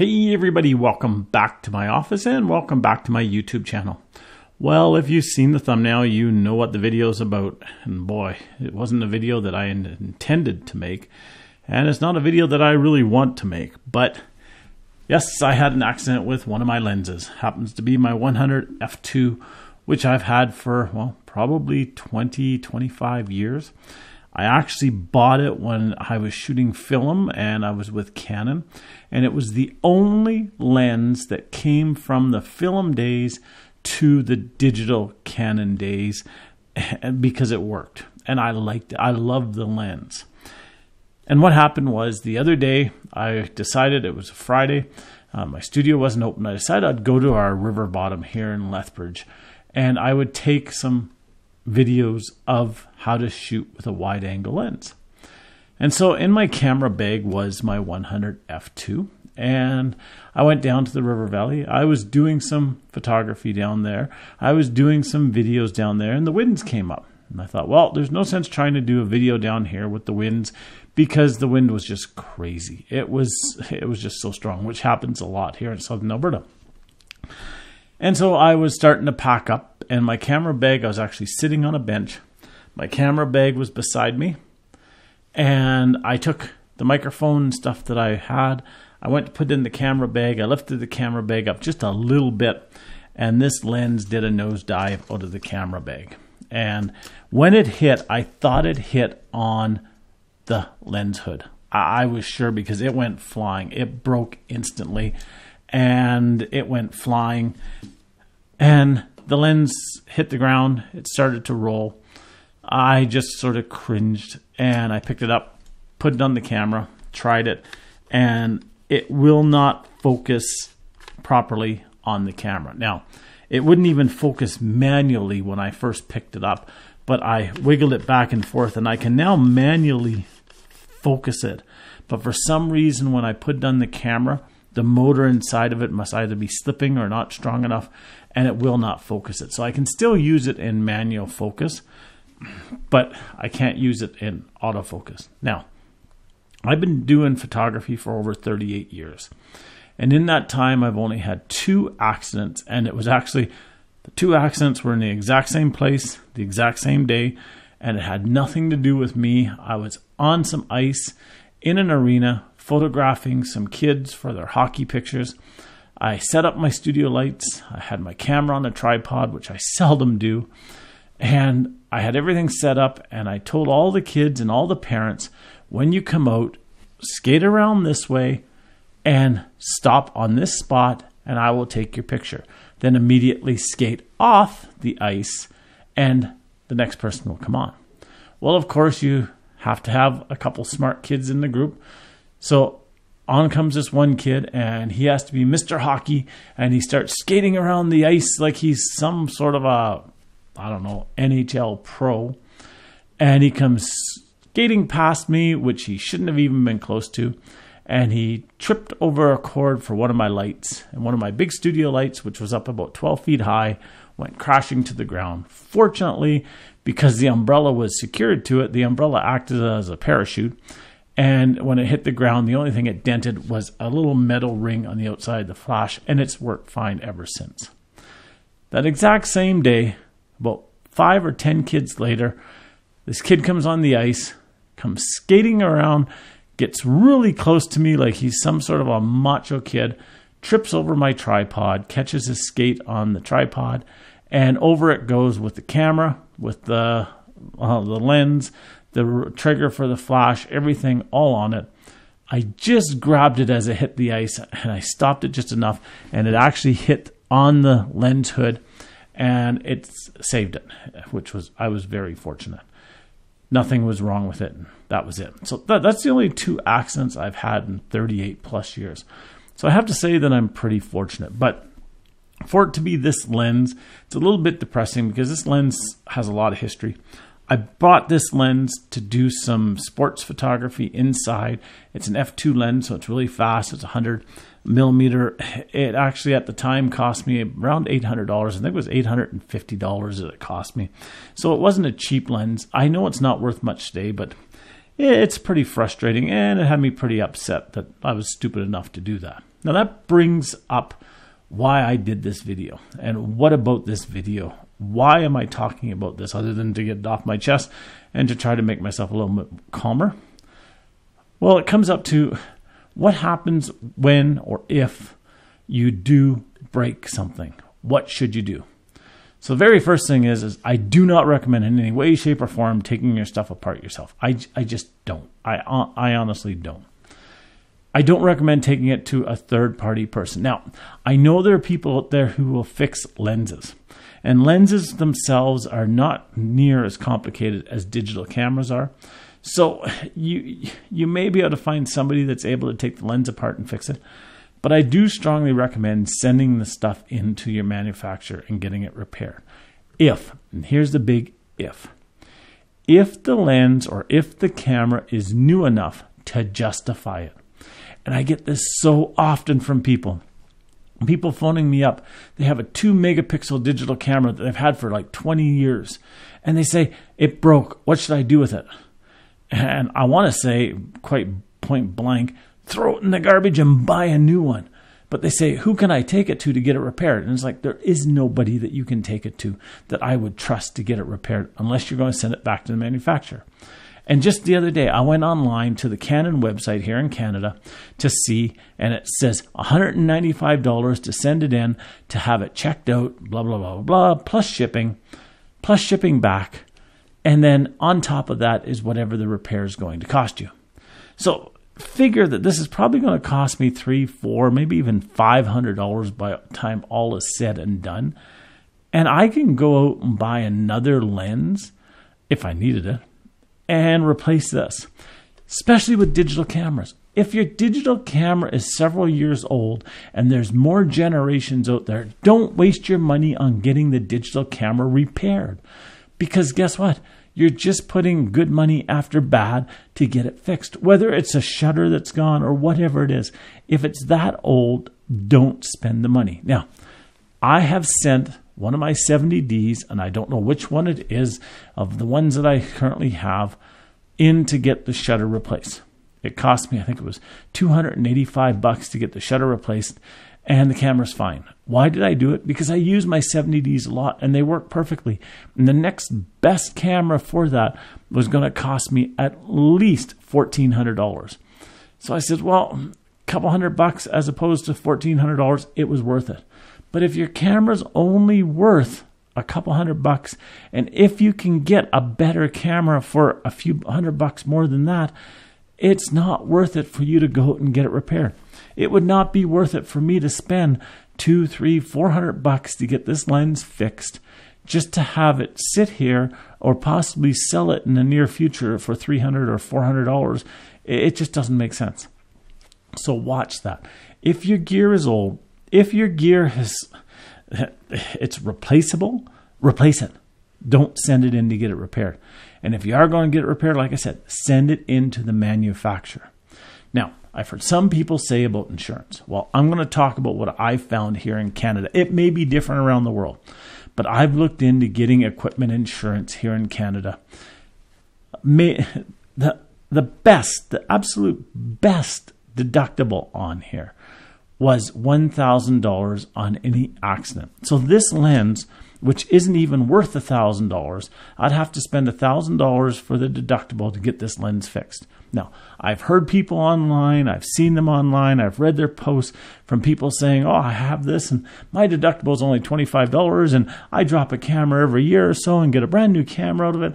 Hey everybody, welcome back to my office and welcome back to my YouTube channel. Well, if you've seen the thumbnail, you know what the video is about. And boy, it wasn't a video that I intended to make. And it's not a video that I really want to make. But yes, I had an accident with one of my lenses. Happens to be my 100 f2, which I've had for, well, probably 20, 25 years. I actually bought it when I was shooting film and I was with Canon, and it was the only lens that came from the film days to the digital Canon days because it worked and I liked it. I loved the lens. And what happened was the other day, I decided it was a Friday. Uh, my studio wasn't open. I decided I'd go to our river bottom here in Lethbridge and I would take some videos of how to shoot with a wide angle lens. And so in my camera bag was my 100 f2 and I went down to the river valley. I was doing some photography down there. I was doing some videos down there and the winds came up. And I thought, well, there's no sense trying to do a video down here with the winds because the wind was just crazy. It was it was just so strong, which happens a lot here in southern Alberta. And so I was starting to pack up and my camera bag, I was actually sitting on a bench. My camera bag was beside me, and I took the microphone stuff that I had. I went to put in the camera bag. I lifted the camera bag up just a little bit, and this lens did a nosedive out of the camera bag. And when it hit, I thought it hit on the lens hood. I was sure because it went flying. It broke instantly and it went flying. And the lens hit the ground, it started to roll. I just sort of cringed and I picked it up, put it on the camera, tried it, and it will not focus properly on the camera. Now, it wouldn't even focus manually when I first picked it up, but I wiggled it back and forth and I can now manually focus it. But for some reason, when I put it on the camera, the motor inside of it must either be slipping or not strong enough and it will not focus it. So I can still use it in manual focus, but I can't use it in autofocus. Now, I've been doing photography for over 38 years. And in that time, I've only had two accidents, and it was actually the two accidents were in the exact same place, the exact same day, and it had nothing to do with me. I was on some ice in an arena photographing some kids for their hockey pictures. I set up my studio lights. I had my camera on a tripod, which I seldom do. And I had everything set up, and I told all the kids and all the parents when you come out, skate around this way and stop on this spot, and I will take your picture. Then immediately skate off the ice, and the next person will come on. Well, of course, you have to have a couple smart kids in the group. So on comes this one kid and he has to be Mr. Hockey and he starts skating around the ice like he's some sort of a I don't know, NHL pro. And he comes skating past me, which he shouldn't have even been close to. And he tripped over a cord for one of my lights. And one of my big studio lights, which was up about 12 feet high, went crashing to the ground. Fortunately, because the umbrella was secured to it, the umbrella acted as a parachute and when it hit the ground, the only thing it dented was a little metal ring on the outside of the flash, and it's worked fine ever since. That exact same day, about five or ten kids later, this kid comes on the ice, comes skating around, gets really close to me like he's some sort of a macho kid, trips over my tripod, catches his skate on the tripod, and over it goes with the camera, with the uh, the lens, the trigger for the flash, everything all on it. I just grabbed it as it hit the ice and I stopped it just enough and it actually hit on the lens hood and it saved it, which was I was very fortunate. Nothing was wrong with it. That was it. So that, that's the only two accidents I've had in 38 plus years. So I have to say that I'm pretty fortunate. But for it to be this lens, it's a little bit depressing because this lens has a lot of history. I bought this lens to do some sports photography inside. It's an f2 lens, so it's really fast. It's 100 millimeter. It actually at the time cost me around $800. I think it was $850 that it cost me. So it wasn't a cheap lens. I know it's not worth much today, but it's pretty frustrating and it had me pretty upset that I was stupid enough to do that. Now that brings up why I did this video and what about this video? Why am I talking about this other than to get it off my chest and to try to make myself a little bit calmer? Well, it comes up to what happens when or if you do break something. What should you do? So the very first thing is, is I do not recommend in any way, shape, or form taking your stuff apart yourself. I, I just don't. I, I honestly don't. I don't recommend taking it to a third party person. Now, I know there are people out there who will fix lenses, and lenses themselves are not near as complicated as digital cameras are. So you you may be able to find somebody that's able to take the lens apart and fix it. But I do strongly recommend sending the stuff into your manufacturer and getting it repaired. If, and here's the big if, if the lens or if the camera is new enough to justify it. And I get this so often from people. People phoning me up, they have a two megapixel digital camera that they've had for like 20 years. And they say, It broke. What should I do with it? And I want to say, quite point blank, throw it in the garbage and buy a new one. But they say, who can I take it to to get it repaired? And it's like, there is nobody that you can take it to that I would trust to get it repaired unless you're going to send it back to the manufacturer. And just the other day, I went online to the Canon website here in Canada to see, and it says $195 to send it in, to have it checked out, blah, blah, blah, blah, plus shipping, plus shipping back. And then on top of that is whatever the repair is going to cost you. So figure that this is probably going to cost me three, four, maybe even five hundred dollars by the time all is said and done. And I can go out and buy another lens if I needed it and replace this. Especially with digital cameras. If your digital camera is several years old and there's more generations out there, don't waste your money on getting the digital camera repaired. Because guess what? You're just putting good money after bad to get it fixed. Whether it's a shutter that's gone or whatever it is, if it's that old, don't spend the money. Now, I have sent one of my 70Ds, and I don't know which one it is of the ones that I currently have, in to get the shutter replaced. It cost me, I think it was 285 bucks to get the shutter replaced, and the camera's fine. Why did I do it? Because I use my 70Ds a lot and they work perfectly. And the next best camera for that was going to cost me at least $1,400. So I said, well, a couple hundred bucks as opposed to $1,400, it was worth it. But if your camera's only worth a couple hundred bucks, and if you can get a better camera for a few hundred bucks more than that, it's not worth it for you to go and get it repaired. It would not be worth it for me to spend two, three, four hundred bucks to get this lens fixed just to have it sit here or possibly sell it in the near future for 300 or 400 dollars. It just doesn't make sense. So watch that. If your gear is old if your gear has it's replaceable replace it don't send it in to get it repaired and if you are going to get it repaired like i said send it into the manufacturer now I've heard some people say about insurance. Well, I'm going to talk about what I found here in Canada. It may be different around the world, but I've looked into getting equipment insurance here in Canada. May, the, the best, the absolute best deductible on here was $1,000 on any accident. So this lens, which isn't even worth $1,000, I'd have to spend $1,000 for the deductible to get this lens fixed. Now, I've heard people online, I've seen them online, I've read their posts from people saying, Oh, I have this, and my deductible is only $25, and I drop a camera every year or so and get a brand new camera out of it.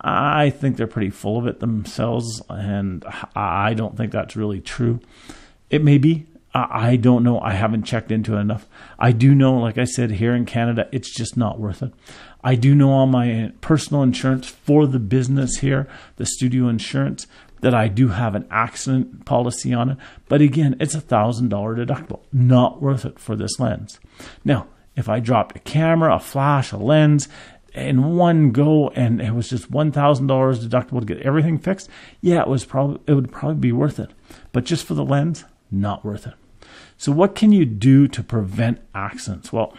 I think they're pretty full of it themselves, and I don't think that's really true. It may be. I don't know. I haven't checked into it enough. I do know, like I said, here in Canada, it's just not worth it. I do know on my personal insurance for the business here, the studio insurance, that I do have an accident policy on it. But again, it's a $1,000 deductible. Not worth it for this lens. Now, if I dropped a camera, a flash, a lens in one go and it was just $1,000 deductible to get everything fixed, yeah, it was probably it would probably be worth it. But just for the lens, not worth it. So what can you do to prevent accidents? Well,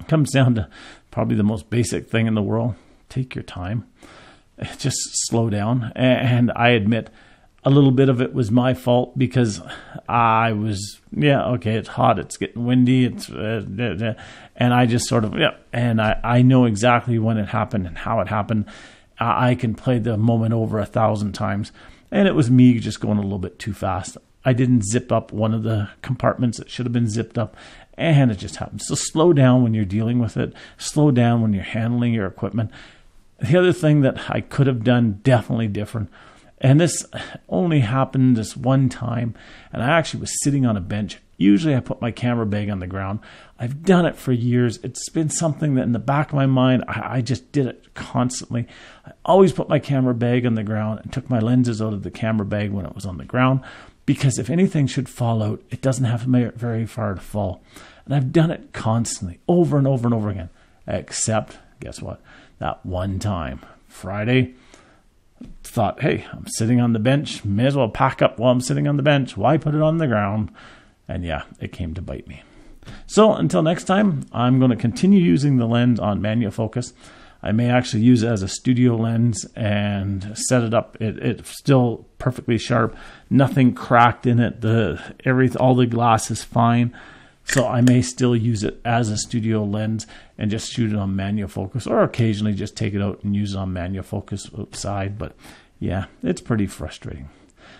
it comes down to probably the most basic thing in the world. Take your time just slow down. And I admit, a little bit of it was my fault because I was yeah okay it's hot it's getting windy it's uh, and I just sort of yeah and I I know exactly when it happened and how it happened I can play the moment over a thousand times and it was me just going a little bit too fast I didn't zip up one of the compartments that should have been zipped up and it just happens so slow down when you're dealing with it slow down when you're handling your equipment the other thing that I could have done definitely different and this only happened this one time, and I actually was sitting on a bench. Usually I put my camera bag on the ground. I've done it for years. It's been something that in the back of my mind, I, I just did it constantly. I always put my camera bag on the ground and took my lenses out of the camera bag when it was on the ground because if anything should fall out, it doesn't have to very far to fall. And I've done it constantly, over and over and over again. Except, guess what? That one time, Friday, thought, hey, I'm sitting on the bench. May as well pack up while I'm sitting on the bench. Why put it on the ground? And yeah, it came to bite me. So until next time, I'm going to continue using the lens on manual focus. I may actually use it as a studio lens and set it up. It, it's still perfectly sharp, nothing cracked in it. The every all the glass is fine. So I may still use it as a studio lens and just shoot it on manual focus or occasionally just take it out and use it on manual focus side. But yeah, it's pretty frustrating.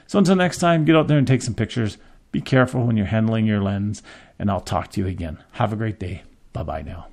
So until next time, get out there and take some pictures. Be careful when you're handling your lens, and I'll talk to you again. Have a great day. Bye bye now.